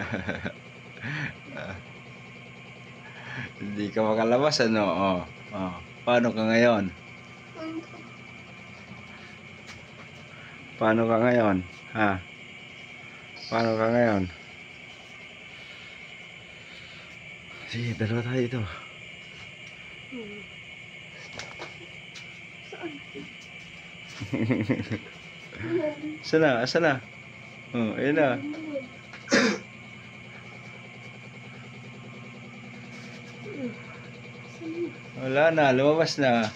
Hindi ka makalabas, ano? Oh. Oh. Paano ka ngayon? Paano ka ngayon? Ha? Paano ka ngayon? Sige, dalawa tayo dito. Saan na? Asan na? Oh, ayun na. Wala na, lumabas na.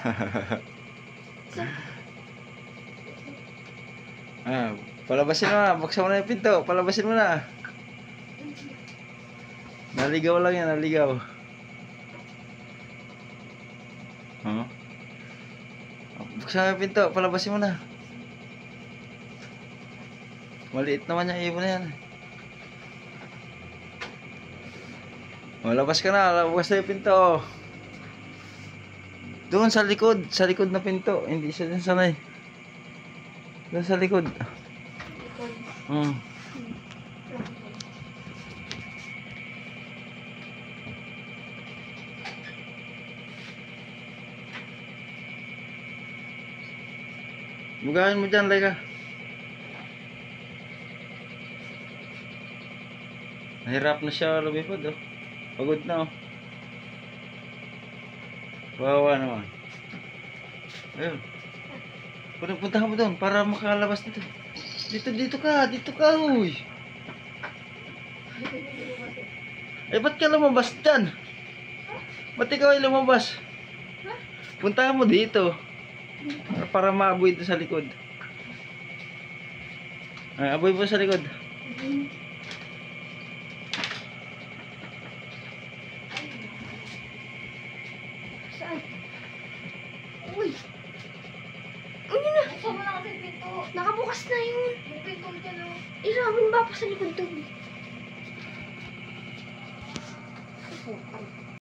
ah, palabasin mo na. Buksan mo na yung pinto. Palabasin mo na. Naligaw lang yan, naligaw. Huh? Buksan mo yung pinto. Palabasin mo na. Maliit naman yung ibon yan. O, labas ka na. Labas na yung pinto. Doon sa likod. Sa likod na pinto. Hindi siya dyan sanay. Doon sa likod. Hmm. Bugahin mo dyan, Laika. Nahirap na siya lumipad, oh. Pagod na, oh. Wawa naman. Ayun. Punta, punta ka mo doon para makalabas dito. Dito, dito ka. Dito ka, uy. Eh, ba't ka lumabas dyan? Ba't ikaw ay lumabas? Punta mo dito. Para maaboy dito sa likod. Ay, aboy mo sa likod. Saan? Uy! Ano na? Buksan mo na kasi pinto. Nakabukas na yun. Yung pinto dyan o. Irabin ba pa sa likod to?